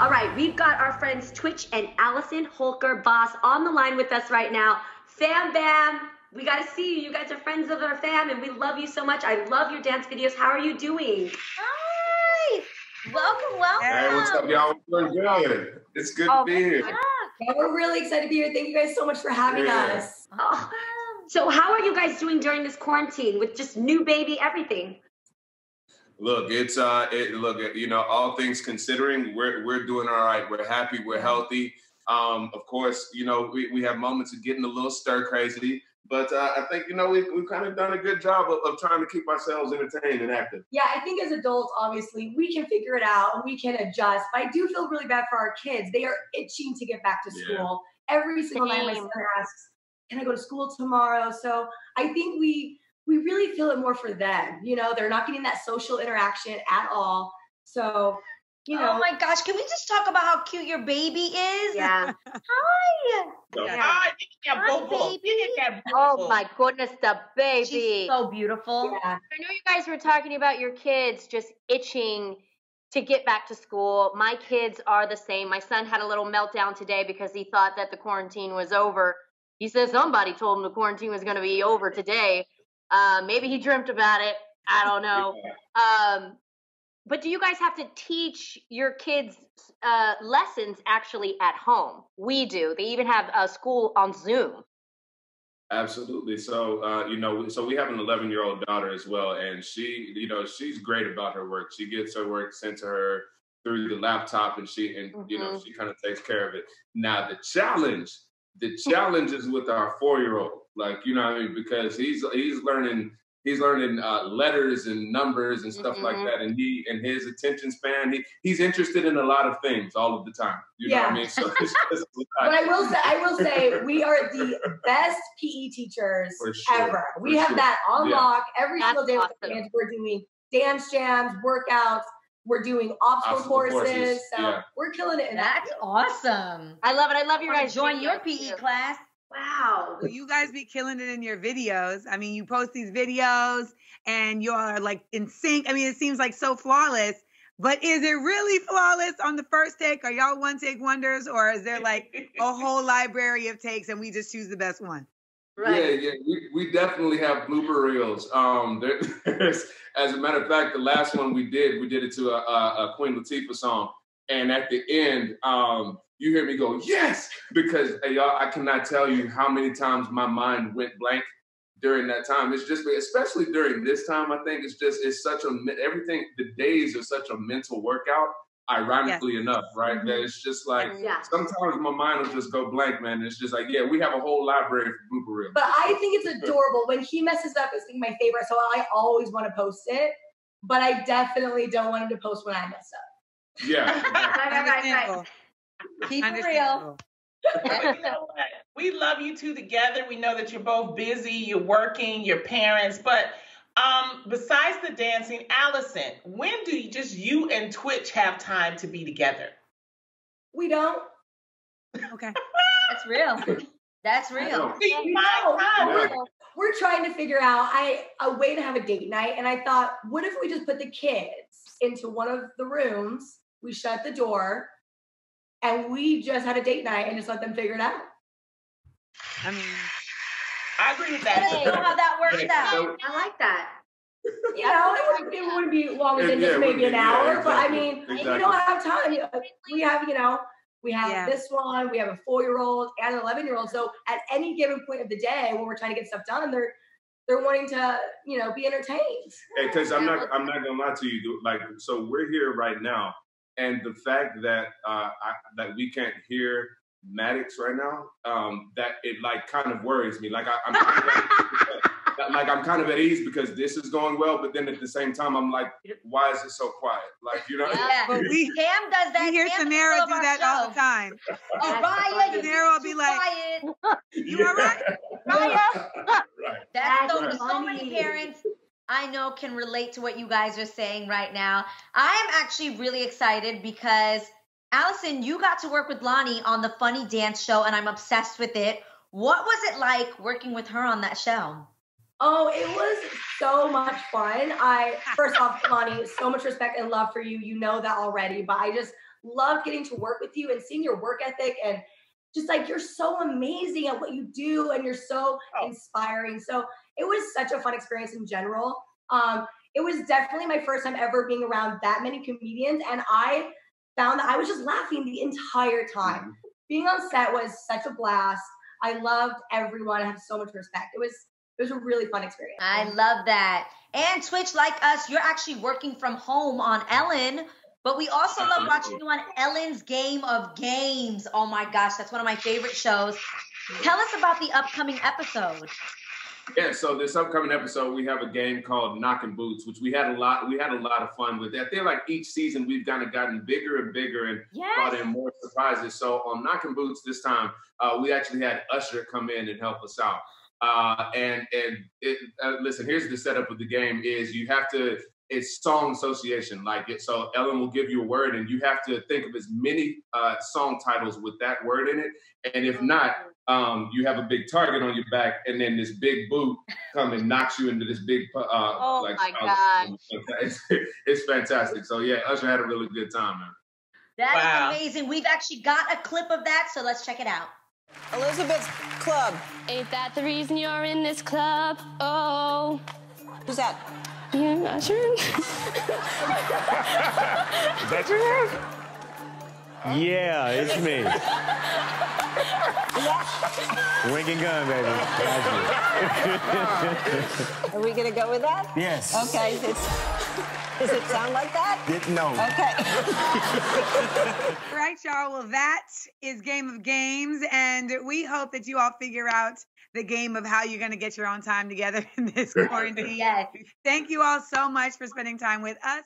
All right, we've got our friends Twitch and Allison Holker Boss on the line with us right now. Fam Bam, we got to see you. You guys are friends of our fam, and we love you so much. I love your dance videos. How are you doing? Hi. Welcome, welcome. Hey, what's up, y'all? We're good. It's good Oh, to be here. Yeah, we're really excited to be here. Thank you guys so much for having Yeah. us. Oh. So, how are you guys doing during this quarantine with just new baby, everything? Look, it's uh, it, look, you know, all things considering, we're we're doing all right. We're happy. We're healthy. Um, of course, you know, we, we have moments of getting a little stir crazy, but uh, I think you know we've, we've kind of done a good job of, of trying to keep ourselves entertained and active. Yeah, I think as adults, obviously, we can figure it out and we can adjust. But I do feel really bad for our kids. They are itching to get back to Yeah. school. Every single night, my son asks, "Can I go to school tomorrow?" So I think we we really feel it more for them. You know, they're not getting that social interaction at all. So you oh know, oh my gosh, can we just talk about how cute your baby is? Yeah. Hi. Yeah. Hi, Hi, baby. Look at that Oh my goodness, the baby. She's so beautiful. yeah. I know you guys were talking about your kids just itching to get back to school. My kids are the same. My son had a little meltdown today because he thought that the quarantine was over. He says somebody told him the quarantine was going to be over today. Uh, maybe he dreamt about it. I don't know. Um, but do you guys have to teach your kids uh, lessons actually at home? We do. They even have a school on Zoom. Absolutely. So, uh, you know, so we have an 11 year old daughter as well, and she, you know, she's great about her work. She gets her work sent to her through the laptop, and she, and you know, she kind of takes care of it. Now, the challenge, the challenge is with our four year old. Like, you know, what I mean, because he's he's learning. He's learning uh, letters and numbers and stuff like Mhm. that, and he and his attention span. He he's interested in a lot of things all of the time. You know what I mean? So it's just But. I will say, I will say, we are the best PE teachers sure, ever. We for have sure. that on Yeah. lock every That's single day with the awesome. kids. We're doing dance jams, workouts. We're doing obstacle, Obstacle courses. courses, So yeah. we're killing it. In that That's field. awesome. I love it. I love you guys. join your PE class. Wow. Well, you guys be killing it in your videos. I mean, you post these videos and you're like in sync. I mean, it seems like so flawless, but is it really flawless on the first take? Are y'all one take wonders or is there like a whole library of takes and we just choose the best one? Yeah, yeah, we, we definitely have blooper reels. Um, there, there's, as a matter of fact, the last one we did, we did it to a, a, a Queen Latifah song, and at the end, um, you hear me go yes because y'all, I cannot tell you how many times my mind went blank during that time. It's just, especially during this time, I think it's just it's such a everything. The days are such a mental workout. Ironically enough, right? Mm-hmm. That it's just like Yeah. sometimes my mind will just go blank, man. It's just like, yeah, we have a whole library for blooper reels. But I think it's adorable when he messes up. It's like my favorite, so I always want to post it. But I definitely don't want him to post when I mess up. Yeah. Right, right, right, right. Understandable. Keep it real. You know? We love you two together. We know that you're both busy, you're working, you're parents. But um, besides the dancing, Allison, when do you, just you and Twitch have time to be together? We don't. Okay. That's real. That's real. Do We find don't. time? Yeah. We're, we're trying to figure out I a way to have a date night, and I thought, what if we just put the kids into one of the rooms? We shut the door, and we just had a date night and just let them figure it out. I mean, I agree with Let us know that. how that works Yeah, out. so- I like that. You know, it wouldn't, it wouldn't be longer than Yeah, just maybe wouldn't an be- yeah, hour. But I exactly, mean, we exactly. don't have time. We have, you know, we have Yeah. this one. We have a four-year-old and an eleven-year-old. So at any given point of the day, when we're trying to get stuff done, they're they're wanting to, you know, be entertained. Hey, because I'm not I'm not gonna lie to you. Like, so we're here right now, and the fact that uh, I, that we can't hear Maddox right now, um, that it like kind of worries me. Like I, I'm kind of, like I'm kind of at ease because this is going well, but then at the same time, I'm like, why is it so quiet? Like, you know. Yeah. but we Cam does that. we hear Cam Samara do our that all the time. Oh, Raya, you Samara will be like, quiet. You all right? right. That's so, That's so many funny. parents I know can relate to what you guys are saying right now. I am actually really excited because Allison, you got to work with Loni on the funny dance show, and I'm obsessed with it. What was it like working with her on that show? Oh, it was so much fun. I first off, Loni, so much respect and love for you. You know that already, but I just loved getting to work with you and seeing your work ethic and just like you're so amazing at what you do and you're so Oh. inspiring. So it was such a fun experience in general. Um, it was definitely my first time ever being around that many comedians, and I found that I was just laughing the entire time. Being on set was such a blast. I loved everyone. I have so much respect. It was it was a really fun experience. I love that. And Twitch, like us, you're actually working from home on Ellen, but we also love watching you on Ellen's Game of Games. Oh my gosh, that's one of my favorite shows. Tell us about the upcoming episode. Yeah, so this upcoming episode, we have a game called Knocking Boots, which we had a lot. We had a lot of fun with. I feel like each season we've kind of gotten bigger and bigger and brought in more surprises. So on Knocking Boots this time, uh, we actually had Usher come in and help us out. Uh, and and it, uh, listen, here's the setup of the game: is you have to it's song association. Like it, so Ellen will give you a word, and you have to think of as many uh, song titles with that word in it. And if not, um, you have a big target on your back, and then this big boot come and knocks you into this big. Uh, Oh like, my uh, gosh. It's, it's fantastic. So yeah, Usher had a really good time, man. That is Wow. amazing. We've actually got a clip of that, so let's check it out. Elizabeth's club. Ain't that the reason you're in this club? Oh, Who's that? you're not sure. Yeah, it's me. Wink and gun, baby. Got Are we gonna go with that? Yes. Okay. It's, does it sound like that? Didn't know. Okay. right, y'all. Well, that is Game of Games, and we hope that you all figure out the game of how you're going to get your own time together in this quarantine. Yes. Thank you all so much for spending time with us.